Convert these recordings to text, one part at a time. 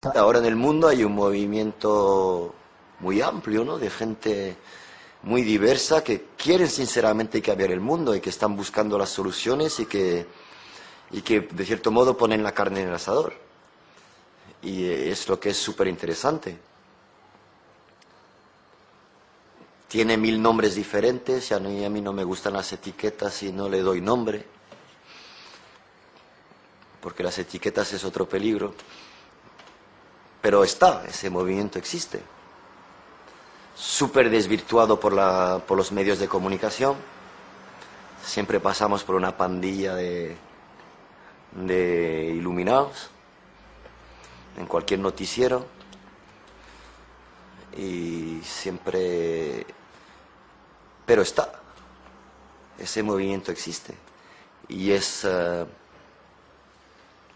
Ahora en el mundo hay un movimiento muy amplio, ¿no? De gente muy diversa que quieren sinceramente cambiar el mundo y que están buscando las soluciones y que, y que de cierto modo ponen la carne en el asador. Y es lo que es súper interesante. Tiene mil nombres diferentes y a mí, a mí no me gustan las etiquetas y no le doy nombre, porque las etiquetas es otro peligro. Pero está, ese movimiento existe. Súper desvirtuado por, la, por los medios de comunicación. Siempre pasamos por una pandilla de, de iluminados en cualquier noticiero. Y siempre... Pero está, ese movimiento existe. Y es... Eh,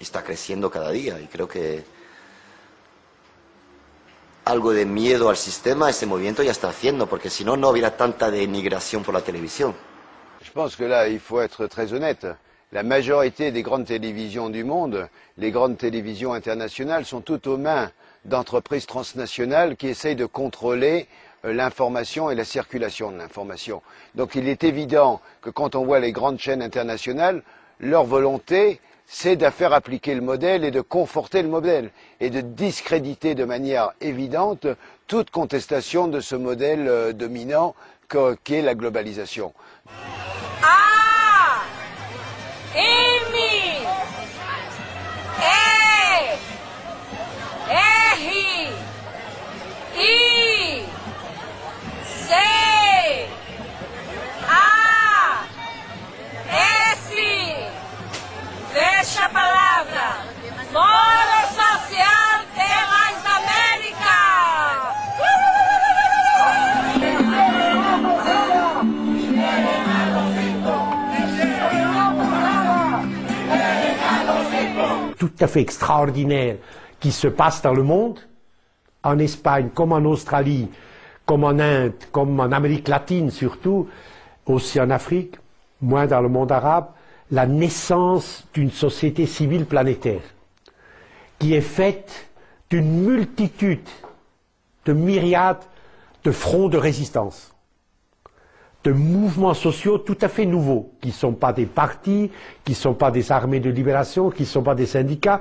está creciendo cada día y creo que algo de miedo al sistema, ese movimiento ya está haciendo, porque si no, no hubiera tanta denigración por la televisión. Je pense que là, il faut être très honnête. La majorité des grandes télévisions du monde, les grandes télévisions internationales, sont toutes aux mains d'entreprises transnationales qui essayent de contrôler euh, l'information et la circulation de l'information. Donc il est évident que quand on voit les grandes chaînes internationales, leur volonté, c'est de faire appliquer le modèle et de conforter le modèle et de discréditer de manière évidente toute contestation de ce modèle euh, dominant qu'est la globalisation. A, M, à fait extraordinaire qui se passe dans le monde, en Espagne comme en Australie, comme en Inde, comme en Amérique latine surtout, aussi en Afrique, moins dans le monde arabe, la naissance d'une société civile planétaire, qui est faite d'une multitude de myriades de fronts de résistance de mouvements sociaux tout à fait nouveaux, qui ne sont pas des partis, qui ne sont pas des armées de libération, qui ne sont pas des syndicats.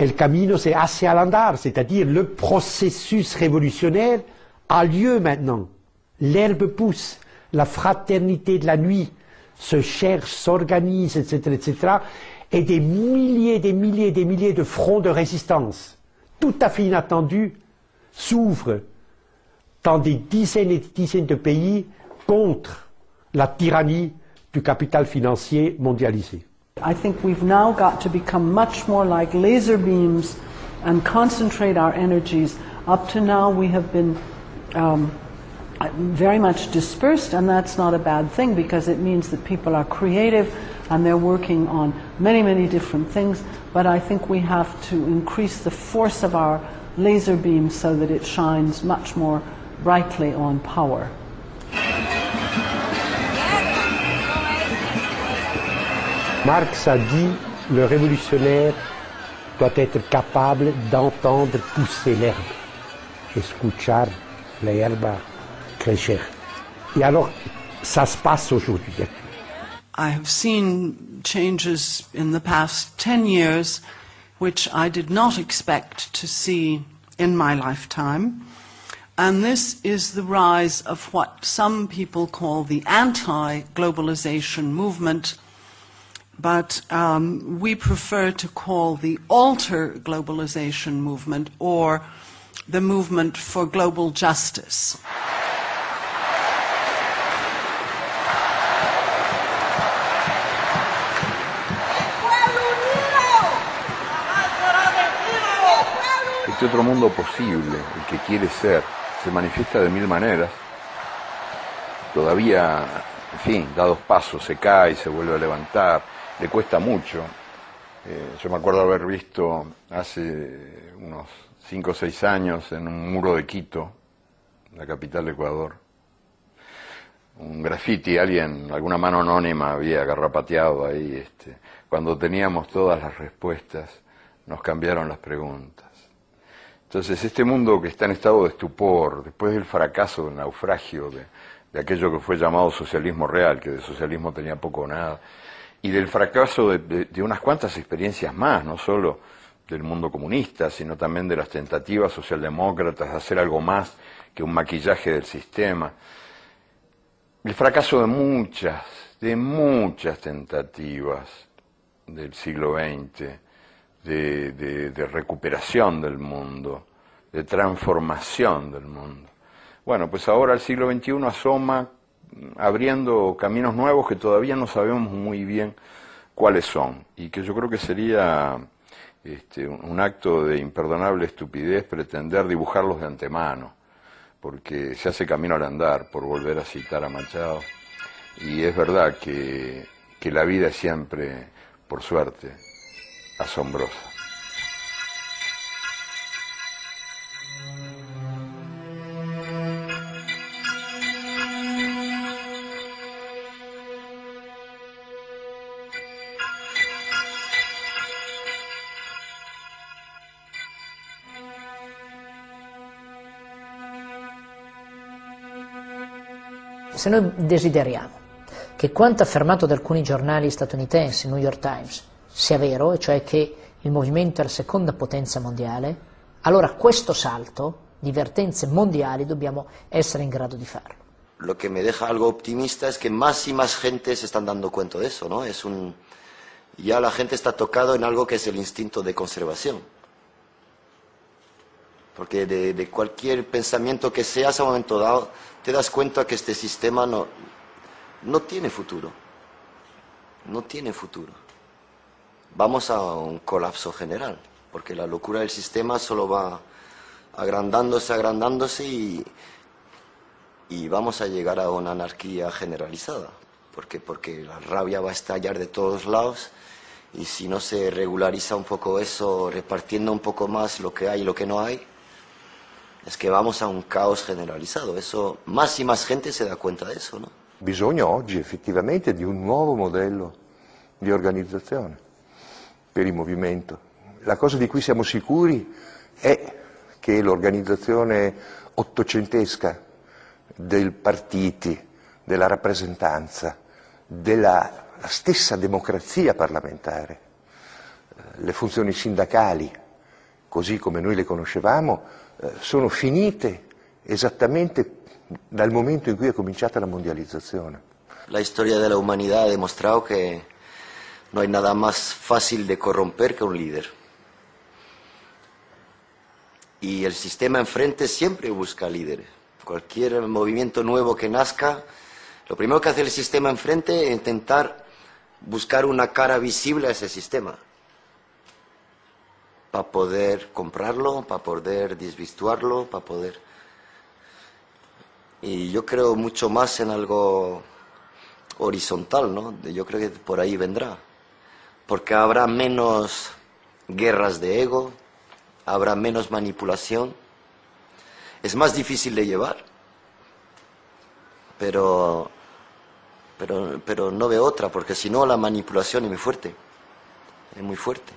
El camino se hace al andar, c'est-à-dire le processus révolutionnaire a lieu maintenant. L'herbe pousse, la fraternité de la nuit, se cherche, s'organise, etc., etc., et des milliers, des milliers, des milliers de fronts de résistance, tout à fait inattendus, s'ouvrent dans des dizaines et des dizaines de pays contre la tyrannie du capital financier mondialisé. I think we've now got to become much more like laser beams and concentrate our energies. Up to now, we have been um, Uh, very much dispersed, and that's not a bad thing because it means that people are creative and they're working on many, many different things. But I think we have to increase the force of our laser beam so that it shines much more brightly on power. Marx a dit le révolutionnaire doit être capable d'entendre pousser l'herbe, escuchar la Et alors, ça se passe aujourd'hui. I have seen changes in the past 10 years which I did not expect to see in my lifetime. And this is the rise of what some people call the anti globalization movement, but um, we prefer to call the alter globalization movement or the movement for global justice. Otro mundo posible, el que quiere ser, se manifiesta de mil maneras. Todavía, en fin, da dos pasos, se cae, se vuelve a levantar, le cuesta mucho. Eh, yo me acuerdo haber visto hace unos cinco o seis años en un muro de Quito, la capital de Ecuador. Un graffiti, alguien, alguna mano anónima había garrapateado ahí. Este, cuando teníamos todas las respuestas, nos cambiaron las preguntas. Entonces, este mundo que está en estado de estupor, después del fracaso, del naufragio de, aquello que fue llamado socialismo real, que de socialismo tenía poco o nada, y del fracaso de, de, unas cuantas experiencias más, no solo del mundo comunista, sino también de las tentativas socialdemócratas de hacer algo más que un maquillaje del sistema. El fracaso de muchas, de muchas tentativas del siglo XX de, de, de recuperación del mundo, de transformación del mundo. Bueno, pues ahora el siglo XXI asoma abriendo caminos nuevos que todavía no sabemos muy bien cuáles son y que yo creo que sería este, un acto de imperdonable estupidez pretender dibujarlos de antemano, porque se hace camino al andar, por volver a citar a Machado, y es verdad que, que la vida es siempre, por suerte, asombrosa. Se noi desideriamo che quanto affermato da alcuni giornali statunitensi, New York Times, sia vero, e cioè che il movimento è la seconda potenza mondiale, allora questo salto di vertenze mondiali dobbiamo essere in grado di farlo. Lo que me deja algo optimista es que más y más gente se están dando cuenta de eso, ¿no? Es un ya la gente está tocado en algo que es el instinto de conservación. Porque de, de cualquier pensamiento que seas a un momento dado, te das cuenta que este sistema no, no tiene futuro. No tiene futuro. Vamos a un colapso general, porque la locura del sistema solo va agrandándose, agrandándose y, y vamos a llegar a una anarquía generalizada, porque, porque la rabia va a estallar de todos lados y si no se regulariza un poco eso, repartiendo un poco más lo que hay y lo que no hay, es que vamos a un caos generalizzato. Eso, más y más gente se da cuenta di eso, no? Bisogna oggi effettivamente di un nuovo modello di organizzazione per il movimento. La cosa di cui siamo sicuri è che l'organizzazione ottocentesca dei partiti, della rappresentanza, della stessa democrazia parlamentare, le funzioni sindacali, così come noi le conoscevamo, eh, sono finite esattamente dal momento in cui è cominciata la mondializzazione. La historia de la humanidad ha demostrado que no hay nada más fácil de corromper que un líder. Y el sistema enfrente siempre busca líderes. Cualquier movimiento nuevo que nazca, lo primero que hace el sistema enfrente es intentar buscar una cara visible a ese sistema para poder comprarlo, para poder desvirtuarlo, para poder... Y yo creo mucho más en algo horizontal, ¿no? Yo creo que por ahí vendrá. Porque habrá menos guerras de ego, habrá menos manipulación. Es más difícil de llevar, pero, pero, pero no veo otra, porque si no la manipulación es muy fuerte, es muy fuerte.